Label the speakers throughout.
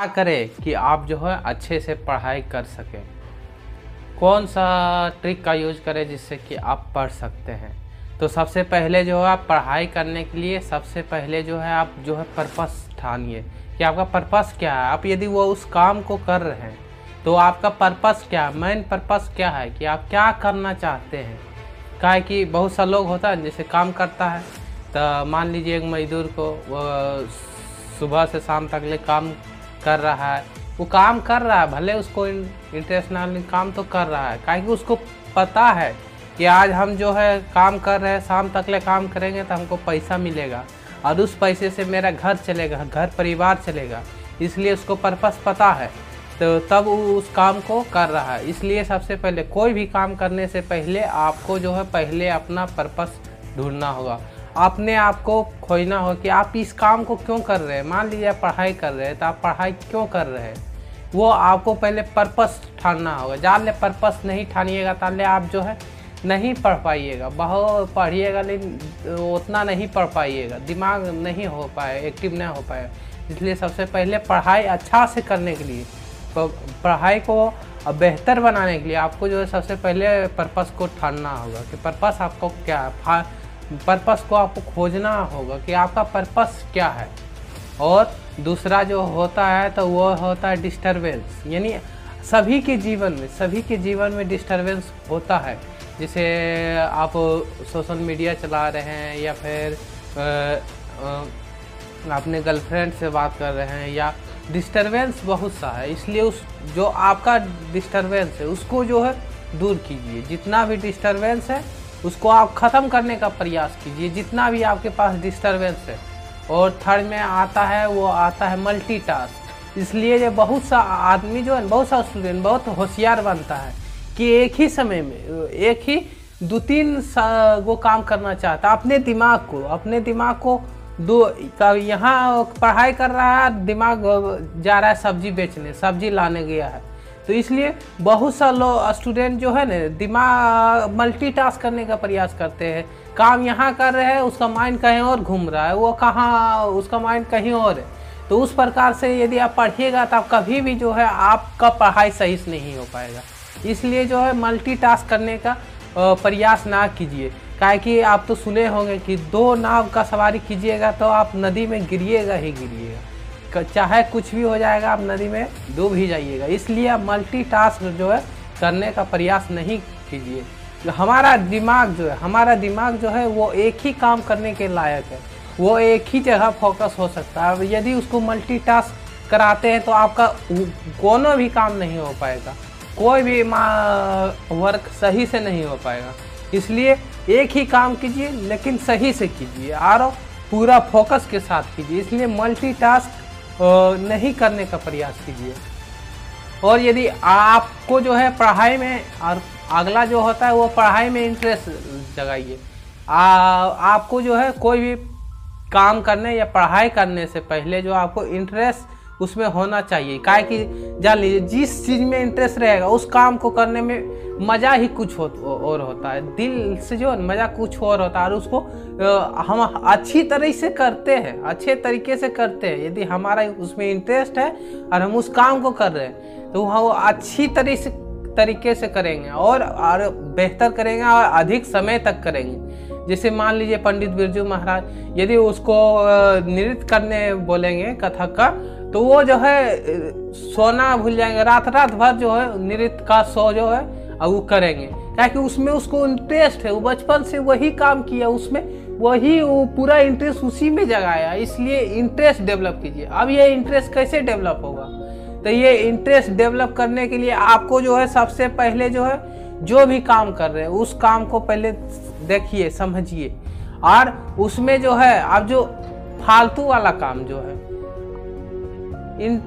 Speaker 1: क्या करें कि आप जो है अच्छे से पढ़ाई कर सकें? कौन सा ट्रिक का यूज़ करें जिससे कि आप पढ़ सकते हैं? तो सबसे पहले जो है आप पढ़ाई करने के लिए सबसे पहले जो है आप जो है पर्पस ठानिए कि आपका पर्पस क्या है? आप यदि वो उस काम को कर रहे हैं तो आपका पर्पस क्या है? मेन पर्पस क्या है कि आप क्या करना चाहते हैं? क्या है कि बहुत सा लोग होता है जैसे काम करता है तो मान लीजिए एक मजदूर को वो सुबह से शाम तक ले काम कर रहा है। वो काम कर रहा है भले उसको इंटरेस्ट ना ले, काम तो कर रहा है काहे कि उसको पता है कि आज हम जो है काम कर रहे हैं शाम तक ले काम करेंगे तो हमको पैसा मिलेगा। और उस पैसे से मेरा घर चलेगा घर परिवार चलेगा। इसलिए उसको पर्पस पता है। तो तब वो उस काम को कर रहा है। इसलिए सबसे पहले कोई भी काम करने से पहले आपको जो है पहले अपना पर्पस ढूंढना होगा। अपने आप को खोजना हो कि आप इस काम को क्यों कर रहे हैं? मान लीजिए आप पढ़ाई कर रहे हैं तो आप पढ़ाई क्यों कर रहे हैं? वो आपको पहले पर्पस ठानना होगा। जान ले पर्पस नहीं ठानिएगा ताले आप जो है नहीं पढ़ पाइएगा। बहुत पढ़िएगा, लेकिन उतना नहीं पढ़ पाइएगा। दिमाग नहीं हो पाए एक्टिव नहीं हो पाए। इसलिए सबसे पहले पढ़ाई अच्छा से करने के लिए पढ़ाई को बेहतर बनाने के लिए आपको जो है सबसे पहले पर्पस को ठानना होगा कि पर्पस आपको क्या पर्पस को आपको खोजना होगा कि आपका पर्पस क्या है। और दूसरा जो होता है तो वो होता है डिस्टरबेंस यानी सभी के जीवन में, सभी के जीवन में डिस्टरबेंस होता है। जैसे आप सोशल मीडिया चला रहे हैं, या फिर अपने गर्लफ्रेंड से बात कर रहे हैं, या डिस्टरबेंस बहुत सा है, इसलिए उस, जो आपका डिस्टरबेंस है, उसको जो है दूर कीजिए। जितना भी डिस्टरबेंस है उसको आप ख़त्म करने का प्रयास कीजिए, जितना भी आपके पास डिस्टरबेंस है। और थर्ड में आता है, वो आता है मल्टीटास्क इसलिए जो बहुत सा आदमी जो है, बहुत सा स्टूडेंट बहुत होशियार बनता है कि एक ही समय में, एक ही दो तीन वो काम करना चाहता है। अपने दिमाग को, अपने दिमाग को दो यहाँ पढ़ाई कर रहा है, दिमाग जा रहा है सब्ज़ी बेचने, सब्ज़ी लाने गया है। तो इसलिए बहुत सा लोग स्टूडेंट जो है ना, दिमाग मल्टीटास्क करने का प्रयास करते हैं। काम यहाँ कर रहे हैं, उसका माइंड कहीं और घूम रहा है। वो कहाँ, उसका माइंड कहीं और है। तो उस प्रकार से यदि आप पढ़िएगा तो आप कभी भी जो है, आपका पढ़ाई सही से नहीं हो पाएगा। इसलिए जो है मल्टीटास्क करने का प्रयास ना कीजिए। क्या कि आप तो सुने होंगे कि दो नाव का सवारी कीजिएगा तो आप नदी में गिरिएगा ही गिरिएगा। चाहे कुछ भी हो जाएगा, आप नदी में डूब ही जाइएगा। इसलिए आप मल्टीटास्क जो है, करने का प्रयास नहीं कीजिए। हमारा दिमाग जो है, हमारा दिमाग जो है, वो एक ही काम करने के लायक है। वो एक ही जगह फोकस हो सकता है। यदि उसको मल्टीटास्क कराते हैं तो आपका कोनो भी काम नहीं हो पाएगा। कोई भी वर्क सही से नहीं हो पाएगा। इसलिए एक ही काम कीजिए, लेकिन सही से कीजिए। और पूरा फोकस के साथ कीजिए। इसलिए मल्टीटास्क नहीं करने का प्रयास कीजिए। और यदि आपको जो है पढ़ाई में और अगला जो होता है वो पढ़ाई में इंटरेस्ट जगाइए। आपको जो है कोई भी काम करने या पढ़ाई करने से पहले जो आपको इंटरेस्ट उसमें होना चाहिए। काय कि जान लीजिए जिस चीज़ में इंटरेस्ट रहेगा उस काम को करने में मज़ा ही कुछ हो, और होता है। दिल से जो मज़ा कुछ और होता है और उसको हम अच्छी तरह से करते हैं अच्छे तरीके से करते हैं। यदि हमारा उसमें इंटरेस्ट है और हम उस काम को कर रहे हैं तो हम अच्छी तरह से तरीके से करेंगे और और बेहतर करेंगे और अधिक समय तक करेंगे। जैसे मान लीजिए पंडित बिरजू महाराज यदि उसको नृत्य करने बोलेंगे कथक का तो वो जो है, सोना भूल जाएँगे। रात रात भर जो है नृत्य का शो जो है वो करेंगे। क्या कि उसमें उसको इंटरेस्ट है, वो बचपन से वही काम किया उसमें, वही वो पूरा इंटरेस्ट उसी में जगाया। इसलिए इंटरेस्ट डेवलप कीजिए। अब ये इंटरेस्ट कैसे डेवलप होगा? तो ये इंटरेस्ट डेवलप करने के लिए आपको जो है, सबसे पहले जो है, जो भी काम कर रहे हैं, उस काम को पहले देखिए, समझिए। और उसमें जो है, अब जो फालतू वाला काम जो है इन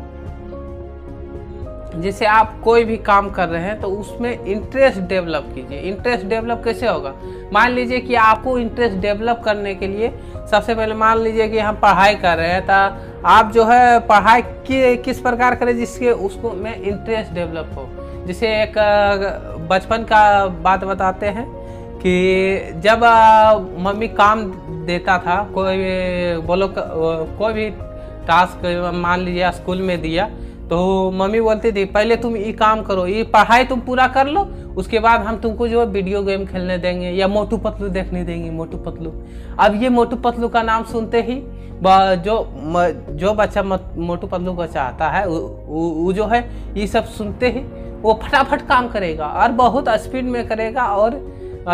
Speaker 1: जैसे आप कोई भी काम कर रहे हैं तो उसमें इंटरेस्ट डेवलप कीजिए। इंटरेस्ट डेवलप कैसे होगा? मान लीजिए कि आपको इंटरेस्ट डेवलप करने के लिए सबसे पहले मान लीजिए कि हम पढ़ाई कर रहे हैं तो आप जो है पढ़ाई की, किस प्रकार करें जिसके, उसको में इंटरेस्ट डेवलप हो। जैसे एक बचपन का बात बताते हैं कि जब मम्मी काम देता था, कोई बोलो कोई भी टास्क मान लीजिए स्कूल में दिया तो मम्मी बोलती थी, पहले तुम ये काम करो ये पढ़ाई तुम पूरा कर लो, उसके बाद हम तुमको जो वीडियो गेम खेलने देंगे या मोटू पतलू देखने देंगे, मोटू पतलू. अब ये मोटू पतलू का नाम सुनते ही जो जो बच्चा मोटू पतलू को चाहता है वो जो है, ये सब सुनते ही वो फटाफट काम करेगा और बहुत स्पीड में करेगा और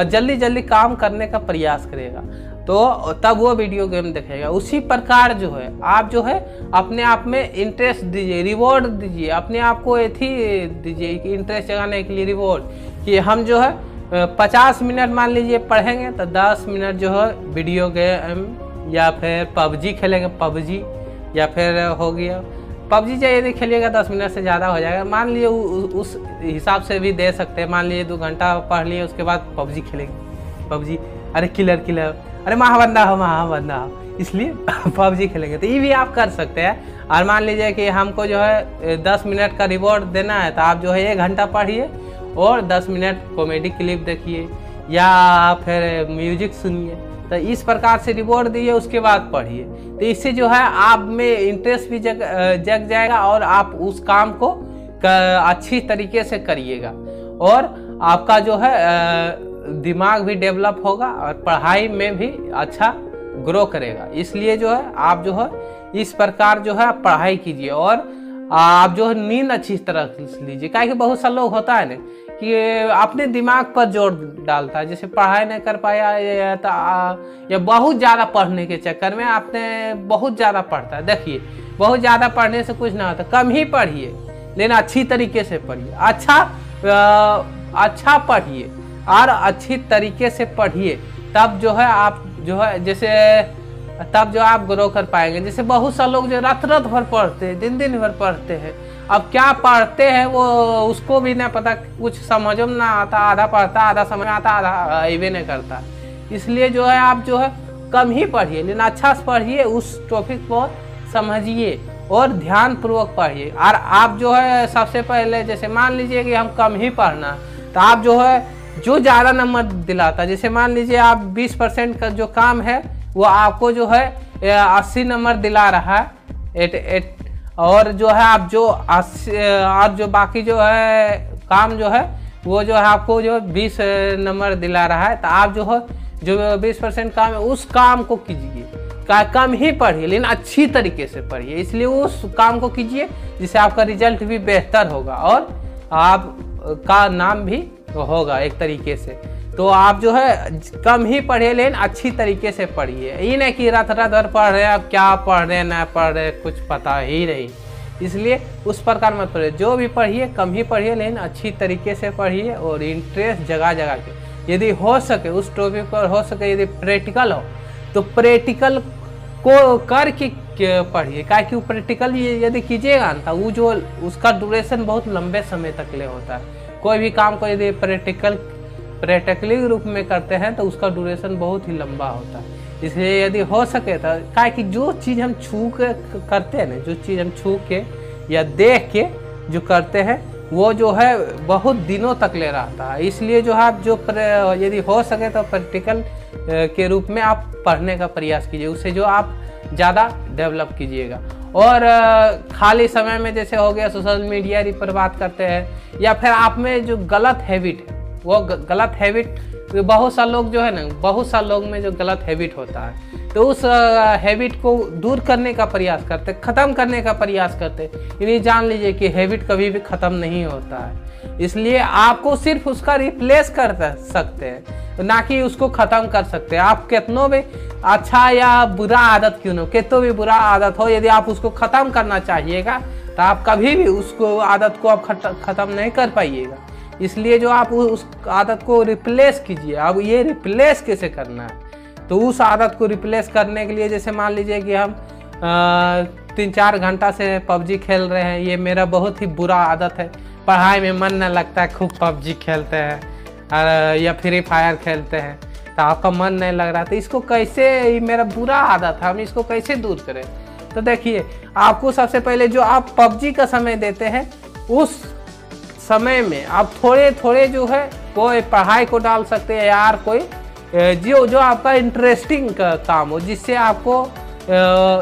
Speaker 1: जल्दी जल्दी काम करने का प्रयास करेगा। तो तब वो वीडियो गेम देखेगा। उसी प्रकार जो है, आप जो है, अपने आप में इंटरेस्ट दीजिए रिवॉर्ड दीजिए। अपने आप को एथी दीजिए कि इंटरेस्ट जगाने के लिए रिवॉर्ड कि हम जो है, पचास मिनट मान लीजिए पढ़ेंगे तो दस मिनट जो है वीडियो गेम या फिर पबजी खेलेंगे। पबजी या फिर हो गया। पबजी जो यदि खेलिएगा, दस मिनट से ज़्यादा हो जाएगा। मान लीजिए उस हिसाब से भी दे सकते हैं। मान लीजिए दो घंटा पढ़ लिए, उसके बाद पबजी खेलेंगे। पबजी अरे किलर किलर अरे महाबंदा हो महाबंदा हो। इसलिए पबजी खेलेंगे। तो ये भी आप कर सकते हैं। और मान लीजिए कि हमको जो है दस मिनट का रिवॉर्ड देना है तो आप जो है, एक घंटा पढ़िए और दस मिनट कॉमेडी क्लिप देखिए या फिर म्यूज़िक सुनिए। तो इस प्रकार से रिवॉर्ड दिए उसके बाद पढ़िए। तो इससे जो है, आप में इंटरेस्ट भी जग जग जाएगा और आप उस काम को अच्छी तरीके से करिएगा। और आपका जो है दिमाग भी डेवलप होगा और पढ़ाई में भी अच्छा ग्रो करेगा। इसलिए जो है आप जो है इस प्रकार जो है पढ़ाई कीजिए और आप जो है नींद अच्छी तरह लीजिए। क्या कि बहुत सा लोग होता है ना कि अपने दिमाग पर ज़ोर डालता है। जैसे पढ़ाई नहीं कर पाया या, या बहुत ज़्यादा पढ़ने के चक्कर में आपने बहुत ज़्यादा पढ़ता है। देखिए बहुत ज़्यादा पढ़ने से कुछ ना होता कम ही पढ़िए लेकिन अच्छी तरीके से पढ़िए। अच्छा आ, अच्छा पढ़िए। और अच्छी तरीके से पढ़िए, तब जो है आप जो है जैसे, तब जो आप ग्रो कर पाएँगे। जैसे बहुत सा लोग जो रात रात भर पढ़ते हैं दिन दिन भर पढ़ते हैं। अब क्या पढ़ते हैं वो, उसको भी ना पता, कुछ समझ में ना आता, आधा पढ़ता, आधा समझ में आता, आधा अवे नहीं करता। इसलिए जो है आप जो है कम ही पढ़िए, लेकिन अच्छा से पढ़िए, उस टॉपिक को समझिए और ध्यान पूर्वक पढ़िए। और आप जो है सबसे पहले जैसे मान लीजिए कि हम कम ही पढ़ना तो आप जो है जो ज़्यादा नंबर दिलाता जैसे मान लीजिए आप 20 परसेंट का जो काम है, वो आपको जो है 80 नंबर दिला रहा है, एट एट, और जो है आप जो अस्सी और जो बाकी जो है काम जो है, वो जो है आपको जो 20 नंबर दिला रहा है तो आप जो है, जो 20 परसेंट काम है, उस काम को कीजिए। का, कम ही पढ़िए, लेकिन अच्छी तरीके से पढ़िए। इसलिए उस काम को कीजिए, जिससे आपका रिज़ल्ट भी बेहतर होगा, और आप, का नाम भी तो होगा एक तरीके से। तो आप जो है, कम ही पढ़े लेकिन अच्छी तरीके से पढ़िए। ये नहीं कि रात रात भर पढ़ रहे अब क्या पढ़ रहे ना पढ़ रहे कुछ पता ही नहीं। इसलिए उस प्रकार मत पढ़िए। जो भी पढ़िए, कम ही पढ़िए, लेकिन अच्छी तरीके से पढ़िए और इंटरेस्ट जगह जगह के। यदि हो सके, उस टॉपिक पर हो सके, यदि प्रैक्टिकल हो तो प्रैक्टिकल को कर के पढ़िए? क्या कि वो प्रैक्टिकल यदि कीजिएगा ना तो वो जो, उसका ड्यूरेशन बहुत लंबे समय तक ले होता है। कोई भी काम को यदि प्रैक्टिकल प्रैक्टिकली रूप में करते हैं तो उसका ड्यूरेशन बहुत ही लंबा होता है। इसलिए यदि हो सके तो क्या कि जो चीज़ हम छू के करते हैं ना, जो चीज़ हम छू के या देख के जो करते हैं, वो जो है बहुत दिनों तक ले रहता है इसलिए जो आप जो यदि हो सके तो प्रैक्टिकल के रूप में आप पढ़ने का प्रयास कीजिए। उससे जो आप ज़्यादा डेवलप कीजिएगा। और खाली समय में जैसे हो गया सोशल मीडिया पर बात करते हैं, या फिर आप में जो गलत हैबिट है, वो गलत हैबिट बहुत सा लोग जो है ना, बहुत सा लोग में जो गलत हैबिट होता है तो उस हैबिट को दूर करने का प्रयास करते, ख़त्म करने का प्रयास करते यानी जान लीजिए कि हैबिट कभी भी ख़त्म नहीं होता है। इसलिए आपको सिर्फ़ उसका रिप्लेस कर सकते हैं। ना कि उसको ख़त्म कर सकते हैं। आप कितनों भी अच्छा या बुरा आदत क्यों ना कितो भी बुरा आदत हो, यदि आप उसको ख़त्म करना चाहिएगा तो आप कभी भी उसको, आदत को आप ख़त्म नहीं कर पाइएगा। इसलिए जो आप उस आदत को रिप्लेस कीजिए। अब ये रिप्लेस कैसे करना है? तो उस आदत को रिप्लेस करने के लिए जैसे मान लीजिए कि हम तीन चार घंटा से पबजी खेल रहे हैं। ये मेरा बहुत ही बुरा आदत है। पढ़ाई में मन न लगता है, खूब पबजी खेलते हैं या फ्री फायर खेलते हैं तो आपका मन नहीं लग रहा तो इसको कैसे मेरा बुरा आदत है, हम इसको कैसे दूर करें? तो देखिए, आपको सबसे पहले जो आप पबजी का समय देते हैं, उस समय में आप थोड़े थोड़े जो है, कोई पढ़ाई को डाल सकते हैं यार कोई जो जो आपका इंटरेस्टिंग का काम हो, जिससे आपको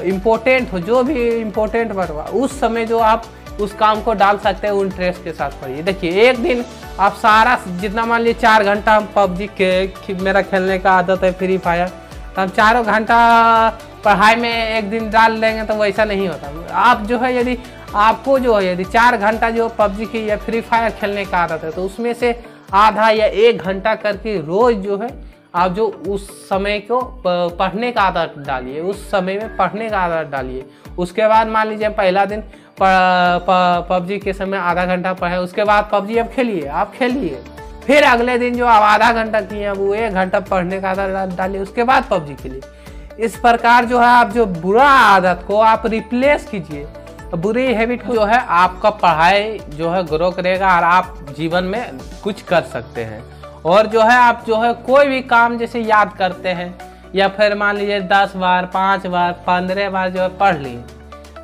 Speaker 1: इम्पोर्टेंट हो, जो भी इम्पोर्टेंट बनवा उस समय जो आप उस काम को डाल सकते हैं उन इंटरेस्ट के साथ पढ़िए देखिए, एक दिन आप सारा जितना मान लीजिए चार घंटा हम पबजी के मेरा खेलने का आदत है, फ्री फायर तो हम चारों घंटा पढ़ाई में एक दिन डाल देंगे तो वैसा नहीं होता। आप जो है यदि आपको जो है यदि चार घंटा जो पबजी की या फ्री फायर खेलने का आदत है तो उसमें से आधा या एक घंटा करके रोज जो है आप जो उस समय को पढ़ने का आदत डालिए, उस समय में पढ़ने का आदत डालिए। उसके बाद मान लीजिए पहला दिन पबजी के समय आधा घंटा पढ़े उसके बाद पबजी अब खेलिए, आप खेलिए। फिर अगले दिन जो आप आधा घंटा किए अब वो एक घंटा पढ़ने का आदत डालिए, उसके बाद पबजी खेलिए। इस प्रकार जो है आप जो बुरा आदत को आप रिप्लेस कीजिए। बुरी हैबिट जो है, आपका पढ़ाई जो है ग्रो करेगा और आप जीवन में कुछ कर सकते हैं। और जो है आप जो है कोई भी काम जैसे याद करते हैं, या फिर मान लीजिए दस बार, पाँच बार, पंद्रह बार जो है पढ़ लिए।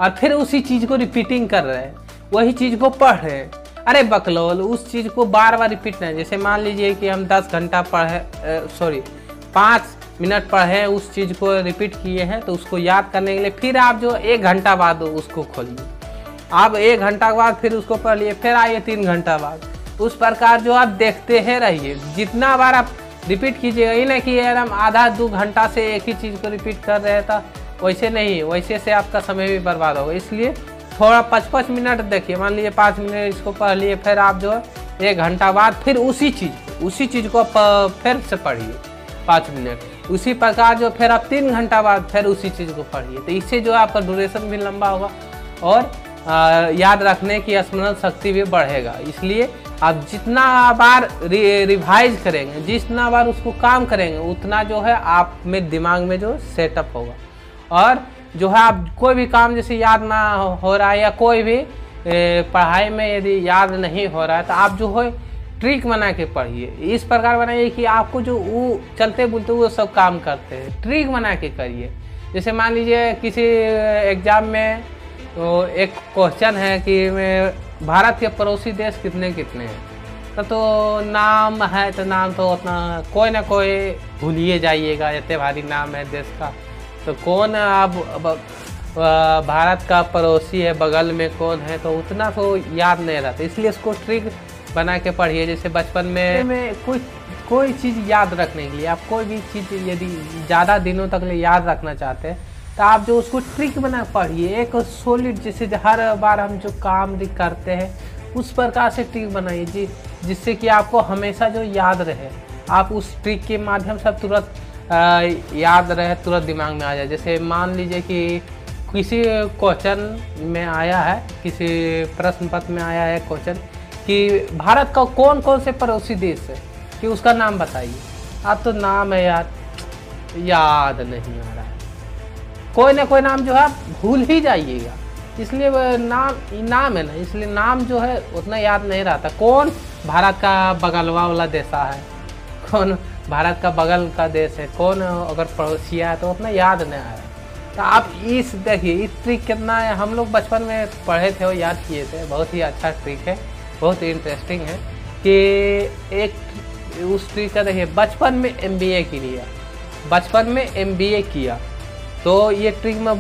Speaker 1: और फिर उसी चीज़ को रिपीटिंग कर रहे हैं। वही चीज़ को पढ़ रहे हैं। अरे बकलोल, उस चीज़ को बार बार रिपीट नहीं जैसे मान लीजिए कि हम दस घंटा पढ़े सॉरी पाँच मिनट पढ़े उस चीज़ को रिपीट किए हैं तो उसको याद करने के लिए फिर आप जो एक घंटा बाद उसको खोलिए। आप एक घंटा के बाद फिर उसको पढ़ लिए, फिर आइए तीन घंटा बाद। उस प्रकार जो आप देखते हैं, रहिए। जितना बार आप रिपीट कीजिएगा, ये ना कि यार हम आधा दो घंटा से एक ही चीज़ को रिपीट कर रहे था वैसे नहीं वैसे से आपका समय भी बर्बाद होगा। इसलिए थोड़ा पाँच पाँच मिनट देखिए मान लीजिए पाँच मिनट इसको पढ़ लिए फिर आप जो है एक घंटा बाद फिर उसी चीज़ उसी चीज़ को फिर से पढ़िए पाँच मिनट। उसी प्रकार जो फिर आप तीन घंटा बाद फिर उसी चीज़ को पढ़िए। तो इससे जो आपका ड्यूरेशन भी लंबा होगा और आ, याद रखने की स्मरण शक्ति भी बढ़ेगा। इसलिए आप जितना बार रि, रिवाइज करेंगे जितना बार उसको काम करेंगे उतना जो है आप में दिमाग में जो सेटअप होगा। और जो है आप कोई भी काम जैसे याद ना हो रहा है या कोई भी पढ़ाई में यदि याद नहीं हो रहा है तो आप जो है ट्रिक बना के पढ़िए। इस प्रकार बनाइए कि आपको जो वो चलते बुलते वो सब काम करते हैं। ट्रिक बना के करिए। जैसे मान लीजिए किसी एग्ज़ाम में तो एक क्वेश्चन है कि भारत के पड़ोसी देश कितने कितने हैं? तो, तो नाम है तो नाम तो उतना कोई ना कोई भूलिए जाइएगा इतने भारी नाम है देश का। तो कौन अब भारत का पड़ोसी है बगल में कौन है तो उतना तो याद नहीं रहता। इसलिए इसको ट्रिक बना के पढ़िए जैसे बचपन में, में कोई कोई चीज़ याद रखने के लिए आप कोई भी चीज़ यदि ज़्यादा दिनों तक लिए याद रखना चाहते हैं तो आप जो उसको ट्रिक बना पढ़िए एक सॉलिड जैसे हर बार हम जो काम करते हैं उस प्रकार से ट्रिक बनाइए जी जिससे कि आपको हमेशा जो याद रहे। आप उस ट्रिक के माध्यम से तुरंत याद रहे, तुरंत दिमाग में आ जाए। जैसे मान लीजिए कि किसी क्वेश्चन में आया है, किसी प्रश्न पत्र में आया है क्वेश्चन कि भारत का कौन कौन से पड़ोसी देश है? कि उसका नाम बताइए। अब तो नाम है यार, याद नहीं आ रहा है। कोई ना कोई नाम जो है भूल ही जाइएगा। इसलिए नाम नाम है ना, इसलिए नाम जो है, उतना याद नहीं रहता। कौन भारत का बगलवा वाला देशा है? कौन भारत का बगल का देश है, कौन अगर पड़ोसिया है तो उतना याद नहीं आया तो आप इस देखिए, इस ट्रिक कितना है, हम लोग बचपन में पढ़े थे और याद किए थे। बहुत ही अच्छा ट्रिक है, बहुत ही इंटरेस्टिंग है कि एक उस ट्रिक का देखिए, बचपन में एम बी ए किया। बचपन में एम बी ए किया। तो ये ट्रिक में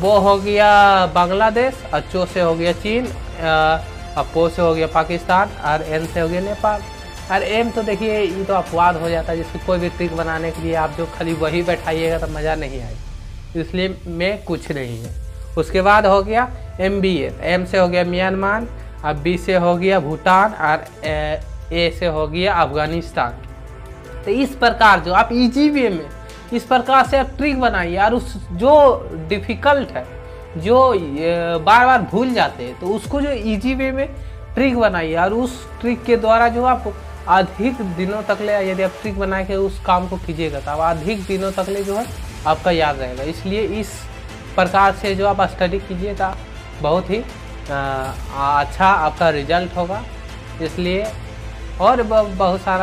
Speaker 1: वो हो गया बांग्लादेश अच्छो से हो गया चीन अपो से हो गया पाकिस्तान और एन से हो गया नेपाल। और एम तो देखिए, ये तो अपवाद हो जाता है जिसकी कोई भी ट्रिक बनाने के लिए आप जो खाली वही बैठाइएगा तो मज़ा नहीं आएगा। इसलिए में कुछ नहीं है। उसके बाद हो गया एम बी एम से हो गया म्यांमार, अब बी से हो गया भूटान और, ए से हो गया अफ़गानिस्तान। तो इस प्रकार जो आप इजी वे में इस प्रकार से आप ट्रिक बनाइए और उस जो डिफ़िकल्ट है, जो बार बार भूल जाते हैं तो उसको जो ईजी वे में ट्रिक बनाइए और उस ट्रिक के द्वारा जो आप अधिक दिनों तक ले यदि आप ट्रिक बना के उस काम को कीजिएगा तो अधिक दिनों तक ले जो है आपका याद रहेगा। इसलिए इस प्रकार से जो आप स्टडी कीजिएगा बहुत ही आ, अच्छा आपका रिज़ल्ट होगा। इसलिए और बहुत सारा